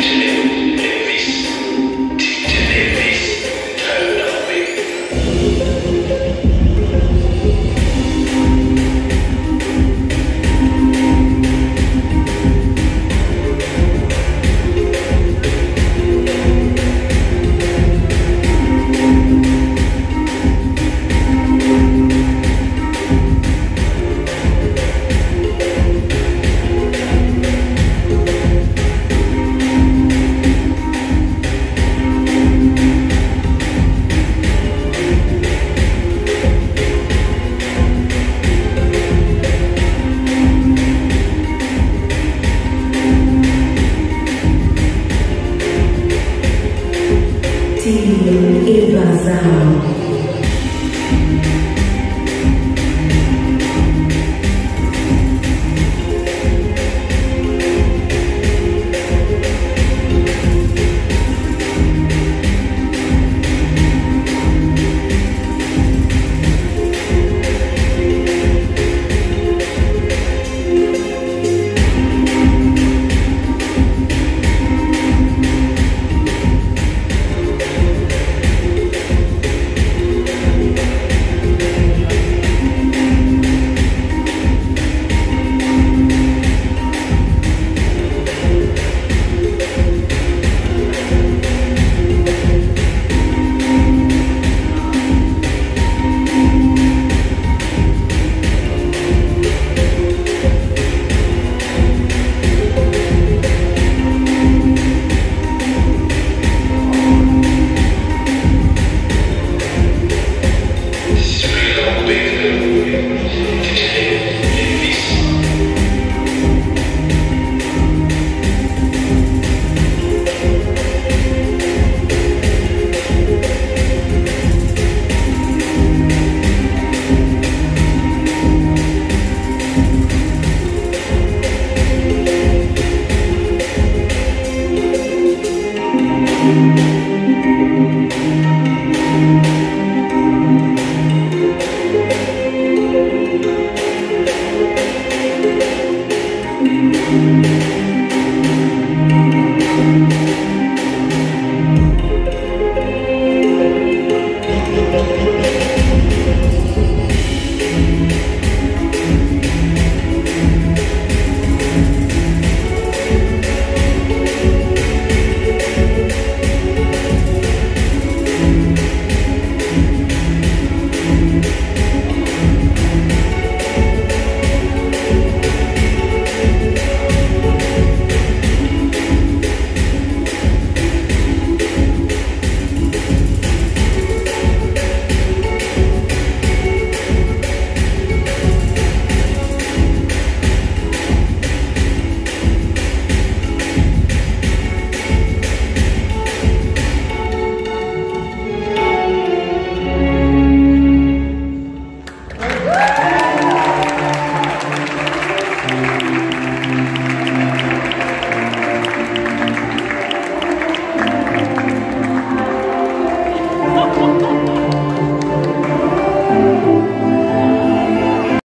attention see you give.